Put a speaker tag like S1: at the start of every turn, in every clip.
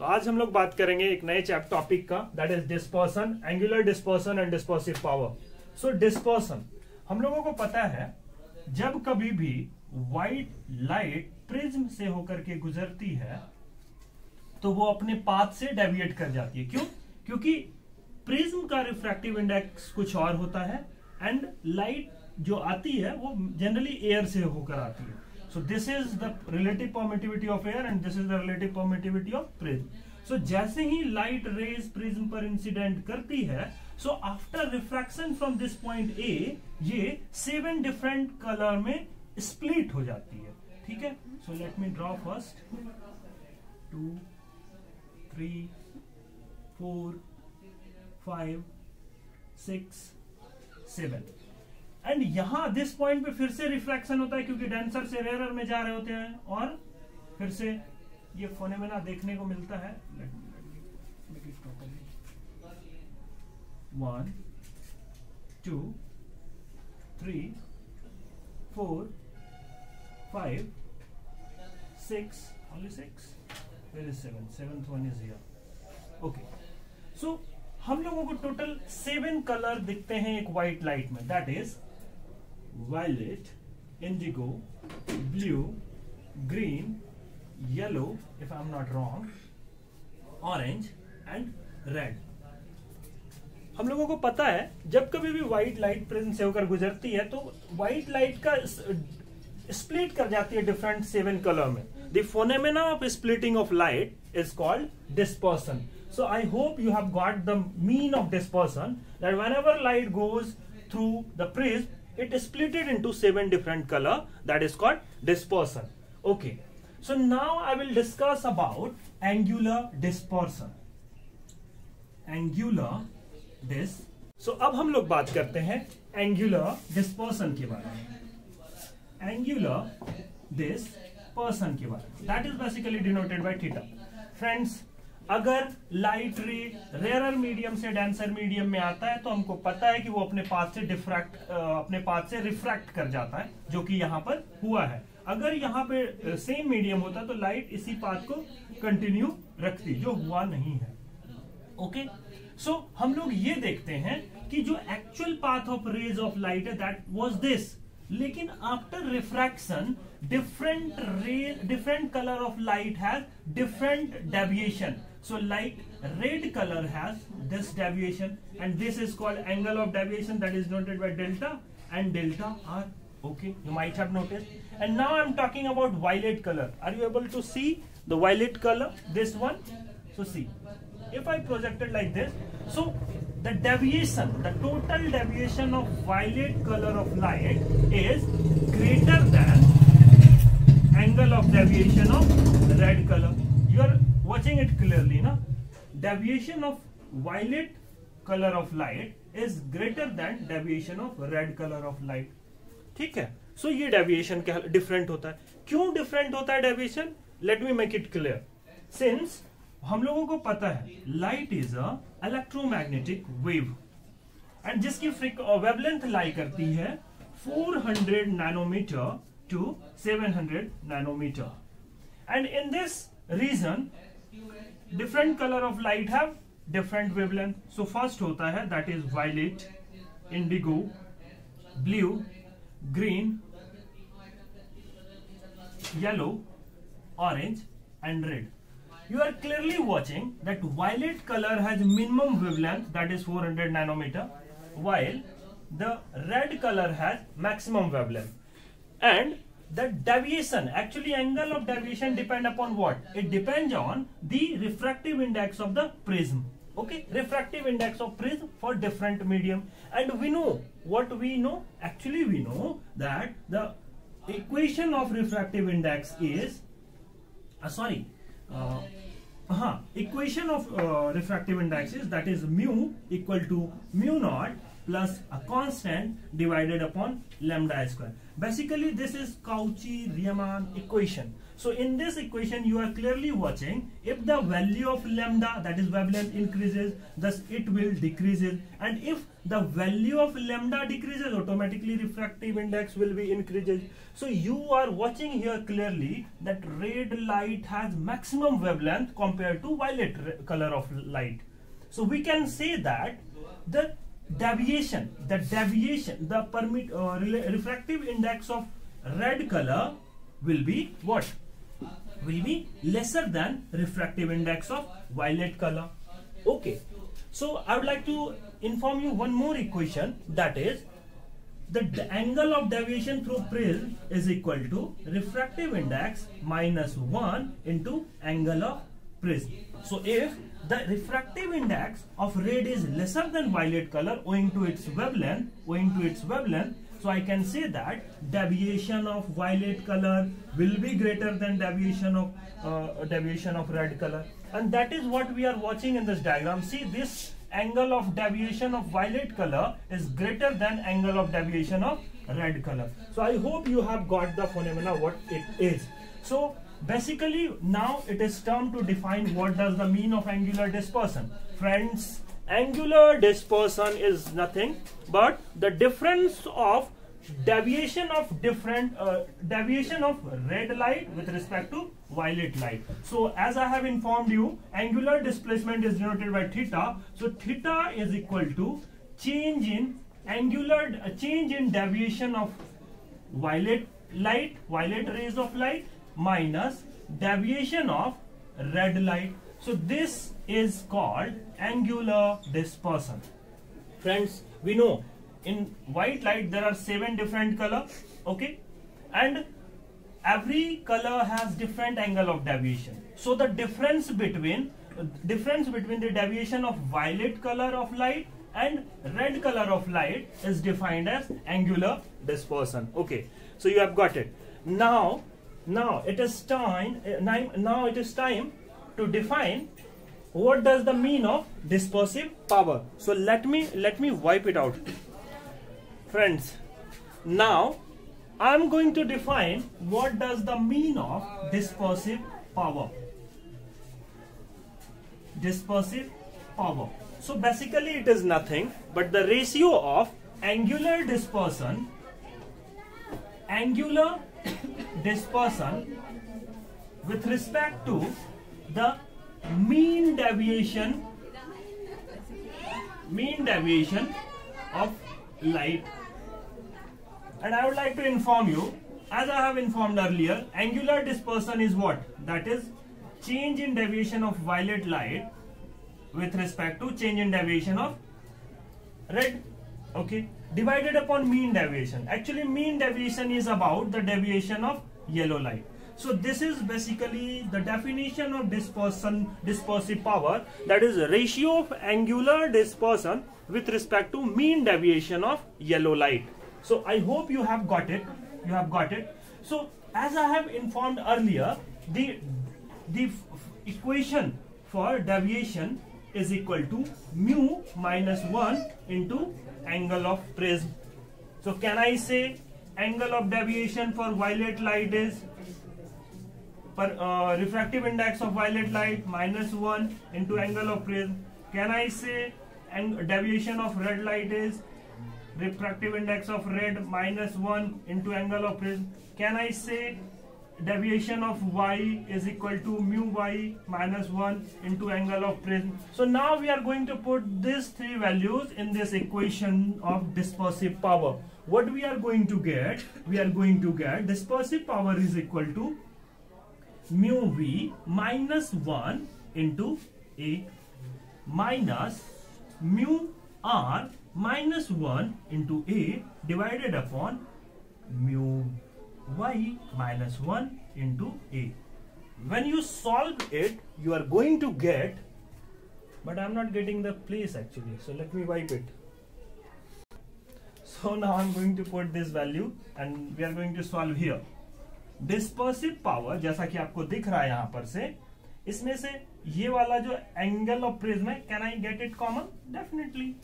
S1: तो आज हम लोग बात करेंगे एक नए चैप टॉपिक का that is dispersion angular dispersion and dispersive power so dispersion हम लोगों को पता है, जब कभी भी व्हाइट लाइट प्रिज्म से होकर के गुजरती है तो वो अपने पाथ से डेविएट कर जाती है। क्यों? क्योंकि प्रिज्म का रिफ्रैक्टिव इंडेक्स कुछ और होता है एंड लाइट जो आती है, वो जनरली एयर से होकर आती है। So this is the relative permittivity of air and this is the relative permittivity of prism so जैसे ही light rays prism पर incident करती है so after refraction from this point A ये seven different color में split हो जाती है ठीक है so let me draw first two three four five six seven and यहाँ दिस पॉइंट पे फिर से रिफ्लेक्शन होता है क्योंकि डेंसर से रेयर में जा रहे होते हैं और फिर से ये फोनेमेना देखने को मिलता है। One two three four five six only six where is seven one is here okay so हम लोगों को टोटल सेवन कलर दिखते हैं एक व्हाइट लाइट में. That is the indigo blue green yellow if I am not wrong orange and red हम लोगों को पता है, जब कभी भी व्हाइट लाइट प्रेजेंट से होकर गुजरती है तो व्हाइट लाइट का स्प्लिट कर जाती है डिफरेंट सेवन कलर में। Phenomena of splitting of light is called dispersion so I hope you have got the mean of dispersion that whenever light goes through the prism it is split it into seven different color that is called dispersion okay so now i will discuss about angular dispersion angular dis so अब हम लोग बात करते हैं angular dispersion के बारे में angular dispersion के बारे में that is basically denoted by theta friends अगर लाइट रे रेयर मीडियम से डेंसर मीडियम में आता है तो हमको पता है कि वो अपने पाथ से डिफ्रैक्ट अपने पाथ से रिफ्रैक्ट कर जाता है जो कि यहाँ पर हुआ है। अगर यहाँ पे सेम मीडियम होता तो लाइट इसी पाथ को कंटिन्यू रखती जो हुआ नहीं है। ओके सो so, हम लोग ये देखते हैं कि जो actual path of rays of light है दैट वाज दिस लेकिन after refraction different ray different colour of light has different deviation So light red color has this deviation and this is called angle of deviation that is noted by delta and delta r. Okay, you might have noticed. And now I'm talking about violet color. Are you able to see the violet color? This one. So see, if I project it like this, so the deviation, the total deviation of violet color of light is greater than angle of deviation of red color. You are watching it clearly na? Deviation of violet color of light is greater than deviation of red color of light. है? So so, ये deviation क्या different होता है? क्यों different होता है deviation let me make it clear since हम लोगों को पता है light is a electromagnetic wave and जिसकी वेवलेंथ लाई करती है 400 nanometre to 700 nanometre and in this region different colour of light have different wavelength so first होता है that is violet indigo blue green yellow orange and red you are clearly watching that violet colour has minimum wavelength that is four hundred nanometre while the red colour has maximum wavelength and the deviation actually angle of deviation depend upon what? It depends on the refractive index of the prism. Okay? Refractive index of prism for different medium. And we know what we know actually we know that the equation of refractive index is uh, sorry uh, uh, equation of uh, refractive index is that is mu equal to mu naught plus a constant divided upon lambda square. Basically, this is Cauchy-Riemann equation. So in this equation, you are clearly watching if the value of lambda, that is wavelength increases, thus it will decreases. And if the value of lambda decreases, automatically refractive index will be increases. So you are watching here clearly that red light has maximum wavelength compared to violet color of light. So we can say that the deviation, the deviation, the permit uh, refractive index of red color will be what? will be lesser than refractive index of violet color. Okay. So I would like to inform you one more equation that is the angle of deviation through prism is equal to refractive index minus 1 into angle of prism. So if the refractive index of red is lesser than violet color owing to its wavelength, owing to its wavelength, so I can say that deviation of violet color will be greater than deviation of uh, deviation of red color. And that is what we are watching in this diagram. See this angle of deviation of violet color is greater than angle of deviation of red color. So I hope you have got the phenomena what it is. So basically now it is time to define what does the mean of angular dispersion. Friends, angular dispersion is nothing but the difference of deviation of different uh, deviation of red light with respect to violet light so as i have informed you angular displacement is denoted by theta so theta is equal to change in angular uh, change in deviation of violet light violet rays of light minus deviation of red light so this is called angular dispersion. Friends, we know in white light there are seven different color, okay? And every color has different angle of deviation. So the difference between difference between the deviation of violet color of light and red color of light is defined as angular dispersion. Okay, so you have got it. Now, now it is time. Eh, now it is time to define what does the mean of dispersive power. So let me let me wipe it out. Friends now i'm going to define what does the mean of dispersive power. Dispersive power. So basically it is nothing but the ratio of angular dispersion angular dispersion with respect to the mean deviation mean deviation of light. And I would like to inform you as I have informed earlier angular dispersion is what? That is change in deviation of violet light with respect to change in deviation of red. Okay divided upon mean deviation actually mean deviation is about the deviation of yellow light so this is basically the definition of dispersion, dispersive power that is ratio of angular dispersion with respect to mean deviation of yellow light. So I hope you have got it. You have got it. So as I have informed earlier, the, the equation for deviation is equal to mu minus 1 into angle of prism. So can I say angle of deviation for violet light is per, uh, refractive index of violet light minus 1 into angle of prism can I say and deviation of red light is refractive index of red minus 1 into angle of prism can I say deviation of y is equal to mu y minus 1 into angle of prism. So now we are going to put these three values in this equation of dispersive power. What we are going to get? We are going to get dispersive power is equal to mu v minus 1 into A minus mu r minus 1 into A divided upon mu y minus 1 into A. When you solve it, you are going to get, but I'm not getting the place actually. So let me wipe it. So now I'm going to put this value and we are going to solve here. Power जैसा कि आपको दिख रहा है यहाँ पर से इसमें से ये वाला जो एंगल ऑफ़ प्रिज्म है can I get it common definitely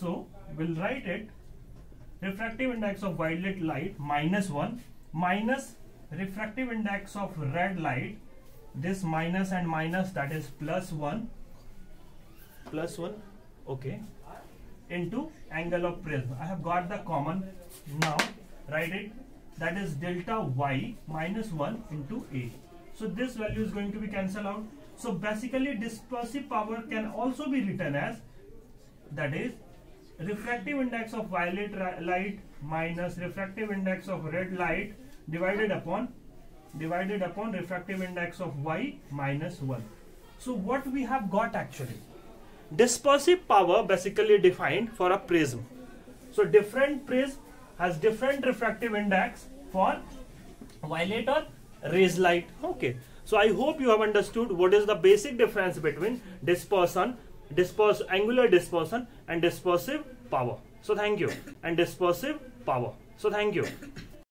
S1: so will write it refractive index of violet light minus one minus refractive index of red light this minus and minus that is plus 1 plus 1 okay into angle of prism. I have got the common. Now write it. That is delta y minus 1 into a. So this value is going to be cancelled out. So basically dispersive power can also be written as that is refractive index of violet light minus refractive index of red light divided upon divided upon refractive index of y minus 1. So what we have got actually? Dispersive power basically defined for a prism. So different prism has different refractive index for violet or rays light. Okay. So I hope you have understood what is the basic difference between dispersion, disperse, angular dispersion and dispersive power. So thank you. And dispersive power. So thank you.